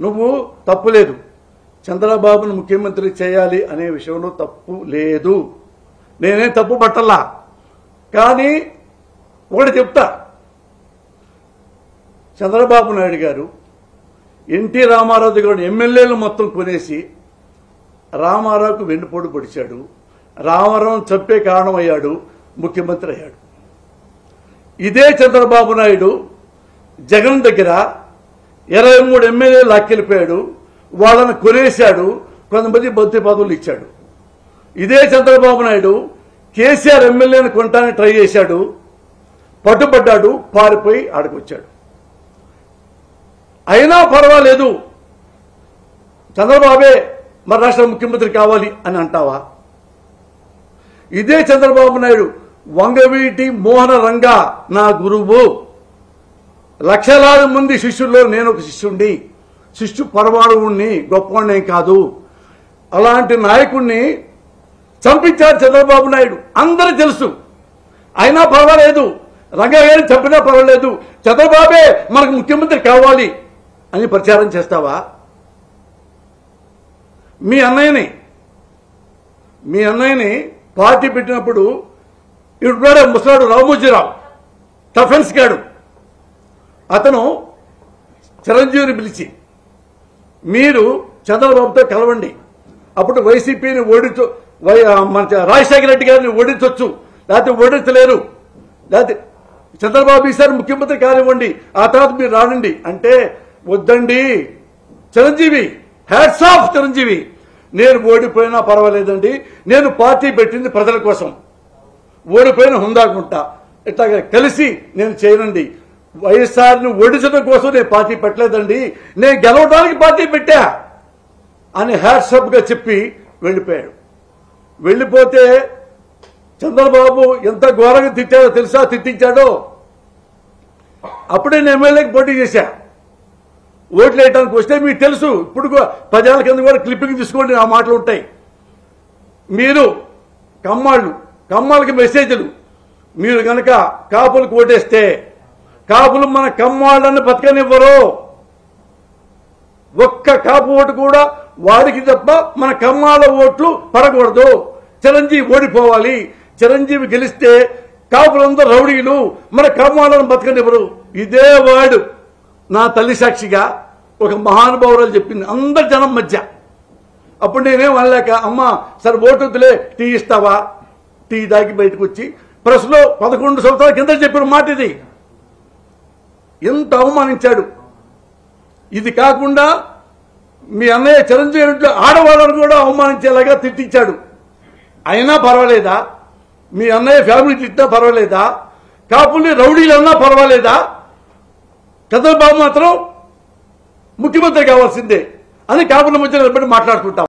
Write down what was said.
నువ్వు తప్పు లేదు. చంద్రబాబును ముఖ్యమంత్రి చేయాలి అనే విషయంలో తప్పు లేదు. నేనే తప్పు పట్టల్లా కానీ ఒకటి చెప్తా. చంద్రబాబు నాయుడు గారు ఎన్టీ రామారావు దగ్గర ఎమ్మెల్యేలు మొత్తం కొనేసి రామారావుకు వెన్నుపోటు పొడిచాడు. రామారావు చంపే కారణమయ్యాడు ముఖ్యమంత్రి అయ్యాడు. ఇదే చంద్రబాబు నాయుడు జగన్ దగ్గర ఇరవై మూడు ఎమ్మెల్యేలు లాక్కెళ్ళిపోయాడు. వాళ్ళని కొనేశాడు. కొంతమంది మంత్రి పదవులు ఇచ్చాడు. ఇదే చంద్రబాబు నాయుడు కేసీఆర్ ఎమ్మెల్యేని కొనటానికి ట్రై చేశాడు. పట్టుబడ్డాడు. పారిపోయి ఆడకొచ్చాడు. అయినా పర్వాలేదు. చంద్రబాబే మన రాష్ట్ర ముఖ్యమంత్రి కావాలి అని అంటావా? ఇదే చంద్రబాబు నాయుడు వంగవీటి మోహన రంగా నా గురువు. లక్షలాది మంది శిష్యుల్లో నేను ఒక శిష్యుండి శిష్యు పరమాణువుణ్ణి గొప్పవాడిని కాదు. అలాంటి నాయకుణ్ణి చంపించారు చంద్రబాబు నాయుడు. అందరూ తెలుసు. అయినా పర్వాలేదు. రంగయ్య గారిని చంపినా పర్వాలేదు. చంద్రబాబే మనకు ముఖ్యమంత్రి కావాలి అని ప్రచారం చేస్తావా? మీ అన్నయ్యని మీ అన్నయ్యని పార్టీ పెట్టినప్పుడు ఇప్పుడు ముసలాడు రామోజీరావు. టఫెన్స్ గాడు అతను చిరంజీవిని పిలిచి మీరు చంద్రబాబుతో కలవండి. అప్పుడు వైసీపీని ఓడించు వై- మన రాజశేఖర రెడ్డి గారిని ఓడించవచ్చు లేకపోతే ఓడించలేరు. లేకపోతే చంద్రబాబు ఈసారి ముఖ్యమంత్రి కానివ్వండి ఆ తర్వాత మీరు రానండి. అంటే వద్దండి. Chiranjeevi hats off Chiranjeevi. నేను ఓడిపోయినా పర్వాలేదండి. నేను పార్టీ పెట్టింది ప్రజల కోసం. ఓడిపోయిన హుందాకుంటా ఇట్లాగ కలిసి నేను చేయనండి. వైఎస్ఆర్ని ఓడించడం కోసం నేను పార్టీ పెట్టలేదండి. నేను గెలవడానికి పార్టీ పెట్టా అని హ్యాట్సప్గా చెప్పి వెళ్ళిపోయాడు. వెళ్ళిపోతే చంద్రబాబు ఎంత ఘోరంగా తిట్టాడో తెలుసా? తిట్టించాడో? అప్పుడే నేను ఎమ్మెల్యేకి పోటీ చేశా. ఓట్లు వేయడానికి వస్తే మీకు తెలుసు ఇప్పుడు కూడా పదేళ్ళ కింద కూడా క్లిప్పింగ్ తీసుకోండి ఆ మాటలు ఉంటాయి. మీరు కమ్మాళ్ళు కమ్మాళ్ళకి మెసేజ్లు. మీరు కనుక కాపులకు ఓటేస్తే కాపులు మన కమ్మాళ్ళని బతకనివ్వరు. ఒక్క కాపు ఓటు కూడా వాడికి తప్ప మన కమ్మాళ్ళ ఓట్లు పడకూడదు. చిరంజీవి ఓడిపోవాలి. చిరంజీవి గెలిస్తే కాపులందరూ రౌడీలు మన కమ్మాళ్ళను బతకనివ్వరు. ఇదే వాడు నా తల్లి సాక్షిగా ఒక మహానుభావురాలు చెప్పింది అందరి జనం మధ్య. అప్పుడు నేనేం అనలేక అమ్మ సరే ఓటు వద్దులే టీ ఇస్తావా? టీ దాకి బయటకు వచ్చి ప్రెస్లో పదకొండు సంవత్సరాల కింద చెప్పిన మాట ఇది ఎంత అవమానించాడు. ఇది కాకుండా మీ అన్నయ్య చిరంజీవి రెడ్డి ఆడవాళ్ళను కూడా అవమానించేలాగా తిట్టించాడు. అయినా పర్వాలేదా? మీ అన్నయ్య ఫ్యామిలీ తిట్టినా పర్వాలేదా? కాపుల్ని రౌడీలన్నా పర్వాలేదా? చంద్రబాబు మాత్రం ముఖ్యమంత్రి కావాల్సిందే. అని కాపుల మధ్య నిలబడి మాట్లాడుకుంటాం.